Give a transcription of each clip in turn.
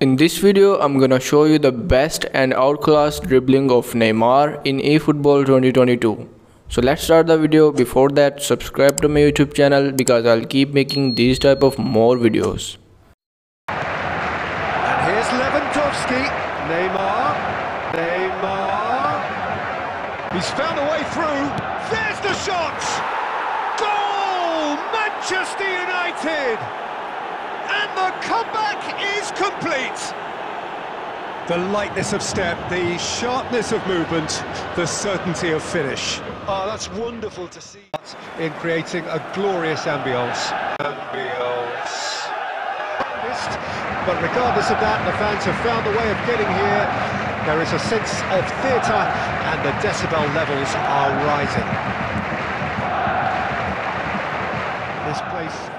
In this video, I'm gonna show you the best and outclassed dribbling of Neymar in eFootball 2022. So let's start the video. Before that, subscribe to my YouTube channel because I'll keep making these type of more videos. And here's Lewandowski. Neymar. Neymar. He's found a way through. There's the shot. Goal! Manchester United. And the comeback is complete. The lightness of step, the sharpness of movement, the certainty of finish. Oh, that's wonderful to see. In creating a glorious ambience. Ambience. But regardless of that, the fans have found a way of getting here. There is a sense of theatre and the decibel levels are rising. This place...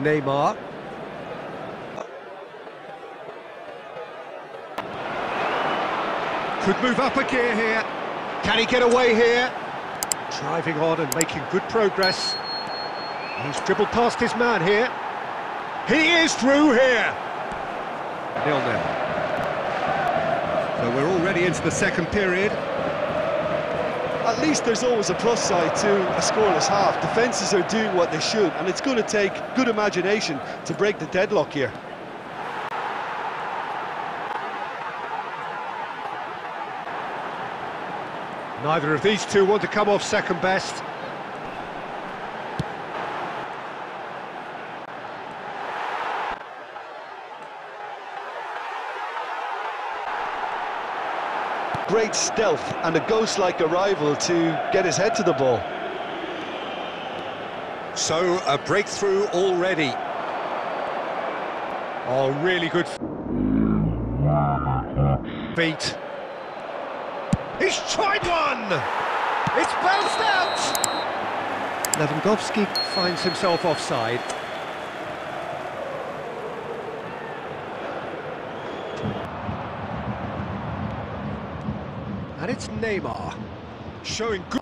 Neymar. Could move up a gear here. Can he get away here? Driving on and making good progress. He's dribbled past his man here. He is through here. Nil-nil. So we're already into the second period. At least there's always a plus side to a scoreless half. Defences are doing what they should, and it's going to take good imagination to break the deadlock here. Neither of these two want to come off second best. Great stealth and a ghost-like arrival to get his head to the ball. So, a breakthrough already. Oh, really good feet. He's tried one! It's bounced out! Lewandowski finds himself offside. And it's Neymar, showing good...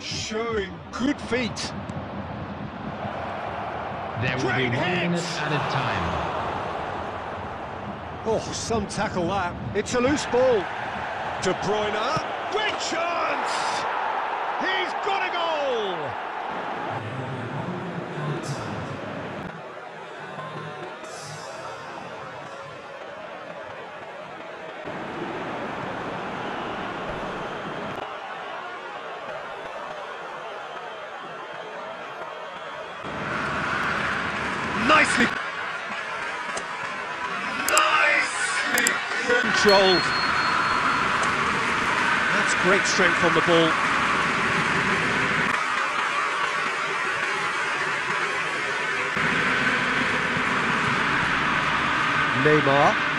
Showing good feet. There will be one minute added time. Oh, some tackle that. It's a loose ball. De Bruyne. Great chance! He's got a goal! Nicely Nicely controlled. That's great strength on the ball. Neymar. Neymar!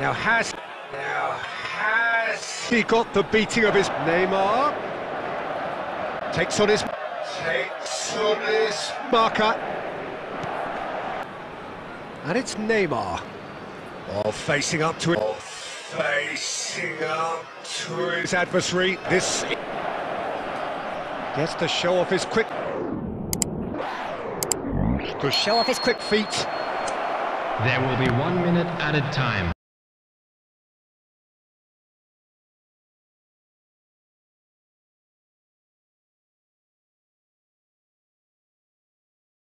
Now has now has he got the beating of his Neymar? Takes on his takes on his marker. And it's Neymar. Oh, facing up to it. Oh, facing up to his adversary. This gets to show off his quick. To show off his quick feet. There will be one minute added time.